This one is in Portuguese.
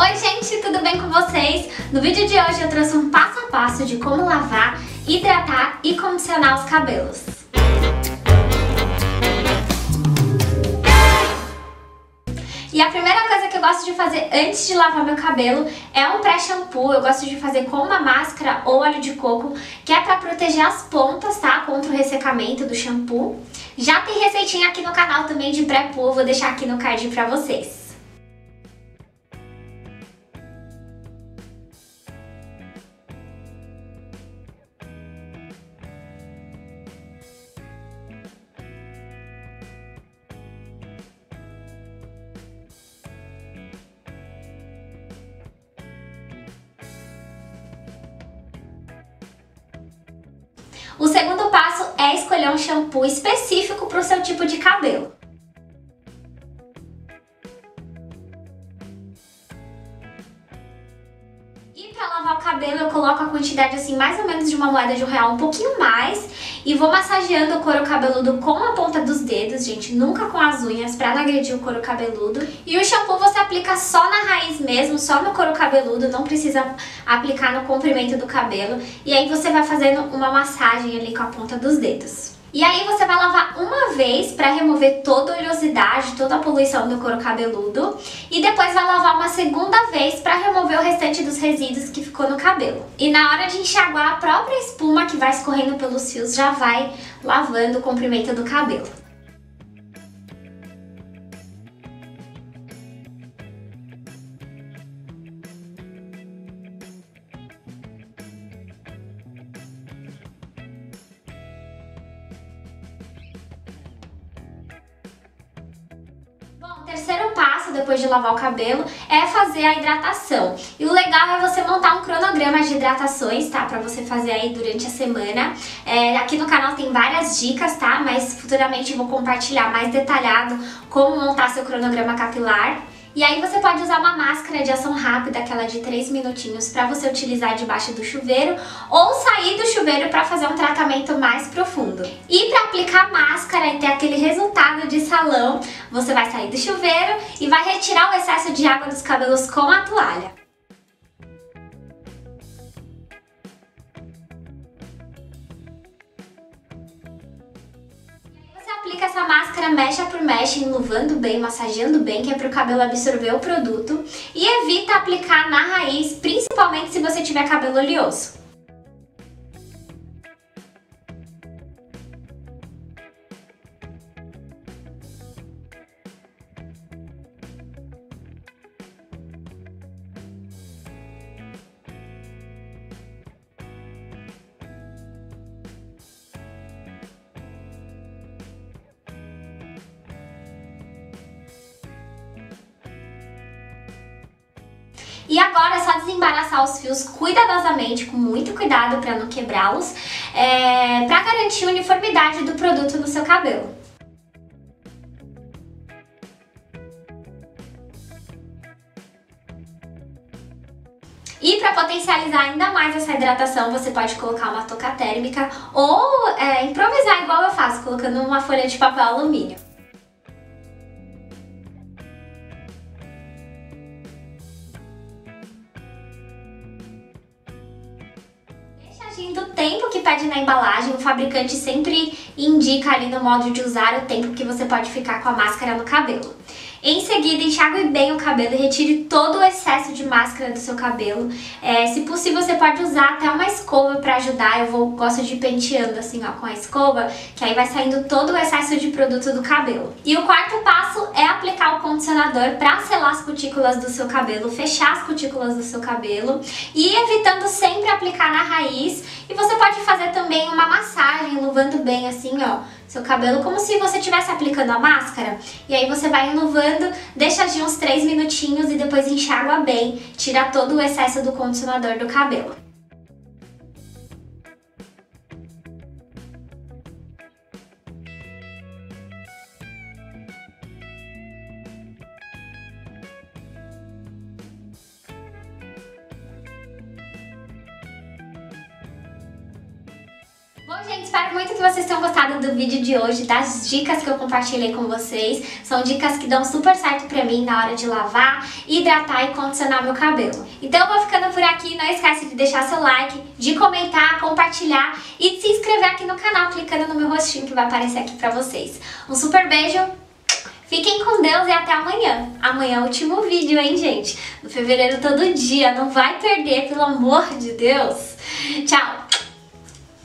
Oi gente, tudo bem com vocês? No vídeo de hoje eu trouxe um passo a passo de como lavar, hidratar e condicionar os cabelos. E a primeira coisa que eu gosto de fazer antes de lavar meu cabelo é um pré-shampoo. Eu gosto de fazer com uma máscara ou óleo de coco, que é pra proteger as pontas, tá? Contra o ressecamento do shampoo. Já tem receitinha aqui no canal também de pré-poo, vou deixar aqui no card pra vocês. O segundo passo é escolher um shampoo específico para o seu tipo de cabelo. E para lavar o cabelo eu coloco a quantidade assim mais ou menos de uma moeda de um real, um pouquinho mais e vou massageando o couro cabeludo com a ponta dos dedos, gente, nunca com as unhas para não agredir o couro cabeludo. E o shampoo você aplica só na raiz mesmo, só no couro cabeludo, não precisa aplicar no comprimento do cabelo. E aí você vai fazendo uma massagem ali com a ponta dos dedos. E aí você vai lavar uma vez para remover toda a oleosidade, toda a poluição do couro cabeludo. E depois vai lavar uma segunda vez para remover o restante dos resíduos que ficou no cabelo. E na hora de enxaguar, a própria espuma que vai escorrendo pelos fios já vai lavando o comprimento do cabelo. Depois de lavar o cabelo é fazer a hidratação. E o legal é você montar um cronograma de hidratações, tá? Pra você fazer aí durante a semana. É, aqui no canal tem várias dicas, tá? Mas futuramente eu vou compartilhar mais detalhado como montar seu cronograma capilar. E aí você pode usar uma máscara de ação rápida, aquela de 3 minutinhos, para você utilizar debaixo do chuveiro ou sair do chuveiro para fazer um tratamento mais profundo. E para aplicar máscara e ter aquele resultado de salão, você vai sair do chuveiro e vai retirar o excesso de água dos cabelos com a toalha. Aplica essa máscara mecha por mecha, enluvando bem, massageando bem, que é para o cabelo absorver o produto. E evita aplicar na raiz, principalmente se você tiver cabelo oleoso. E agora é só desembaraçar os fios cuidadosamente, com muito cuidado para não quebrá-los, é, para garantir a uniformidade do produto no seu cabelo. E para potencializar ainda mais essa hidratação, você pode colocar uma touca térmica ou é, improvisar igual eu faço, colocando uma folha de papel alumínio. Do tempo que pede na embalagem, o fabricante sempre indica ali no modo de usar o tempo que você pode ficar com a máscara no cabelo. Em seguida, enxague bem o cabelo e retire todo o excesso de máscara do seu cabelo. É, se possível, você pode usar até uma escova para ajudar. Eu vou, gosto de penteando assim, ó, com a escova, que aí vai saindo todo o excesso de produto do cabelo. E o quarto passo é aplicar o condicionador para selar as cutículas do seu cabelo, fechar as cutículas do seu cabelo e evitando sempre aplicar na raiz. E você pode fazer também uma luvando bem assim, ó, seu cabelo como se você estivesse aplicando a máscara. E aí você vai enluvando, deixa de uns 3 minutinhos e depois enxágua bem, tira todo o excesso do condicionador do cabelo. Bom, gente, espero muito que vocês tenham gostado do vídeo de hoje, das dicas que eu compartilhei com vocês. São dicas que dão super certo pra mim na hora de lavar, hidratar e condicionar meu cabelo. Então vou ficando por aqui, não esquece de deixar seu like, de comentar, compartilhar e de se inscrever aqui no canal, clicando no meu rostinho que vai aparecer aqui pra vocês. Um super beijo, Fiquem com Deus e até amanhã. Amanhã é o último vídeo, hein, gente? No fevereiro todo dia. Não vai perder, pelo amor de Deus. Tchau!